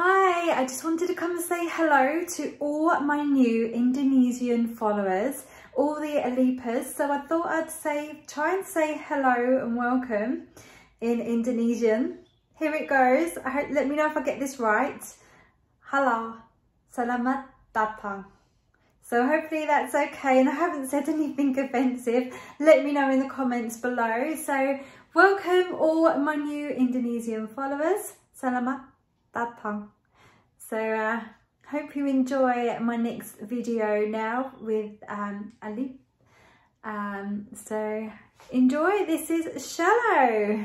Hi, I just wanted to come and say hello to all my new Indonesian followers, all the Alipas. So I thought I'd say, try and say hello and welcome in Indonesian. Here it goes. I hope, let me know if I get this right. Halo, selamat datang. So hopefully that's okay and I haven't said anything offensive. Let me know in the comments below. So welcome all my new Indonesian followers. Selamat datang. So uh, hope you enjoy my next video now with um, Alip. Um, so enjoy. This is Shallow.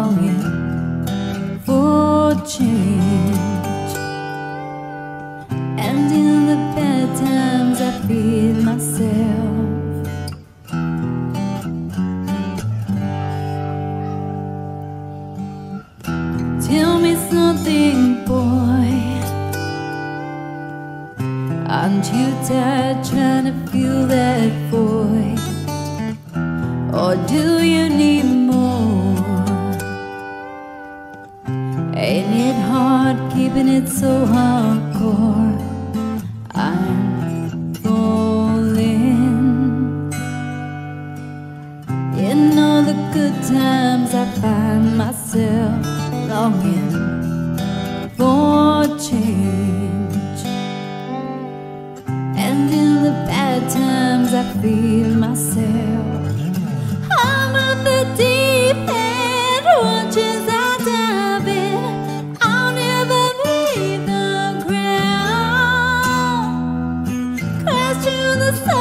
longing for change. And in the bad times, I feel myself. Tell me something, boy. Aren't you tired trying to fill that void? Or do you need it so hardcore? I'm falling. In all the good times, I find myself longing for change. And in the bad times, I feel myself. The surface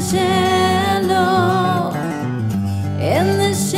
shallow, in the sha- shallow,